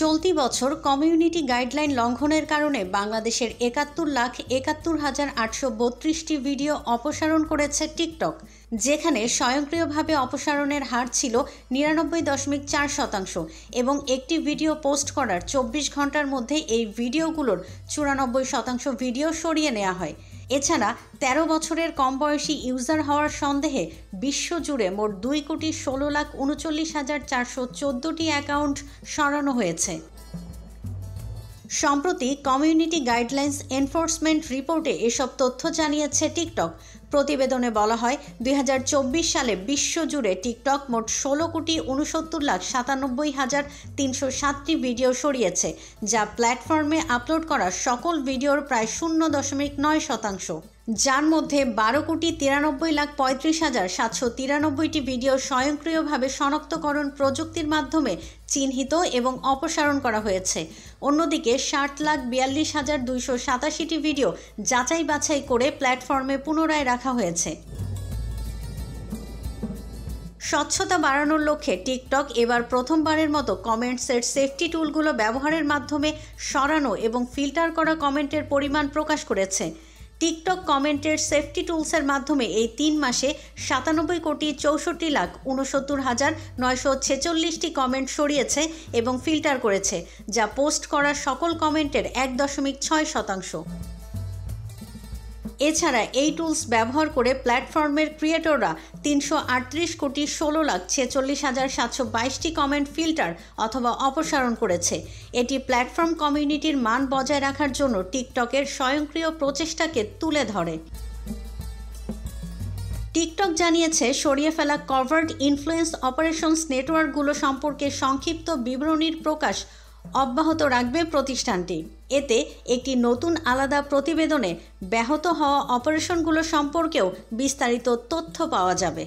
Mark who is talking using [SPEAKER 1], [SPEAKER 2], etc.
[SPEAKER 1] চলতি বছর community guideline লঙ্ঘনের কারণে বাংলাদেশের একাত্তর লাখ একাত্তর হাজার আটশো বত্রিশটি ভিডিও অপসারণ করেছে টিকটক, যেখানে স্বয়ংক্রিয়ভাবে অপসারণের হার ছিল নিরানব্বই দশমিক চার শতাংশ এবং একটি ভিডিও পোস্ট করার চব্বিশ ঘণ্টার মধ্যে এই ভিডিওগুলোর চুরানব্বই শতাংশ ভিডিও সরিয়ে নেওয়া হয়। এছাড়া ১৩ বছরের কম বয়সী ইউজার হওয়ার সন্দেহে বিশ্বজুড়ে মোট দুই কোটি ষোলো লাখ উনচল্লিশ হাজার চারশো চোদ্দোটি অ্যাকাউন্ট সরানো হয়েছে। সম্প্রতি কমিউনিটি গাইডলাইন্স এনফোর্সমেন্ট রিপোর্টে এসব তথ্য জানিয়েছে টিকটক। প্রতিবেদনে বলা হয়, দুই হাজার চব্বিশ সালে বিশ্বজুড়ে টিকটক মোট ষোলো কোটি উনসত্তর লাখ সাতানব্বই হাজার তিনশো সাতটি ভিডিও সরিয়েছে যা প্ল্যাটফর্মে আপলোড করা সকল ভিডিওর প্রায় শূন্য দশমিক নয় শতাংশ। যার মধ্যে বারো কোটি তিরানব্বই লাখ পঁয়ত্রিশ হাজার সাতশো তিরানব্বইটি ভিডিও স্বয়ংক্রিয়ভাবে শনাক্তকরণ প্রযুক্তির মাধ্যমে চিহ্নিত এবং অপসারণ করা হয়েছে। অন্যদিকে ষাট লাখ বিয়াল্লিশ হাজার দুইশো সাতাশিটি ভিডিও যাচাই বাছাই করে প্ল্যাটফর্মে পুনরায় রাখা হয়েছে। স্বচ্ছতা বাড়ানোর লক্ষ্যে টিকটক এবার প্রথমবারের মতো কমেন্টসের সেফটি টুলগুলো ব্যবহারের মাধ্যমে সরানো এবং ফিল্টার করা কমেন্টের পরিমাণ প্রকাশ করেছে। টিকটক কমেন্টের সেফটি টুলসের মাধ্যমে এই তিন মাসে সাতানব্বই কোটি চৌষট্টি লাখ উনসত্তর হাজার নয়শো ছেচল্লিশটি কমেন্ট সরিয়েছে এবং ফিল্টার করেছে, যা পোস্ট করা সকল কমেন্টের এক দশমিক ছয় শতাংশ। এছাড়া এই টুলস ব্যবহার করে প্ল্যাটফর্মের ক্রিয়েটররা তিনশো আটত্রিশ কোটি ষোলো লাখ ছেচল্লিশ হাজার সাতশো বাইশটি কমেন্ট ফিল্টার অথবা অপসারণ করেছে। এটি প্ল্যাটফর্ম কমিউনিটির মান বজায় রাখার জন্য টিকটকের স্বয়ংক্রিয় প্রচেষ্টাকে তুলে ধরে। টিকটক জানিয়েছে, সরিয়ে ফেলা কভার্ড ইনফ্লুয়েন্স অপারেশনস নেটওয়ার্কগুলো সম্পর্কে সংক্ষিপ্ত বিবরণীর প্রকাশ অব্যাহত রাখবে প্রতিষ্ঠানটি। এতে একটি নতুন আলাদা প্রতিবেদনে ব্যাহত হওয়া অপারেশনগুলো সম্পর্কেও বিস্তারিত তথ্য পাওয়া যাবে।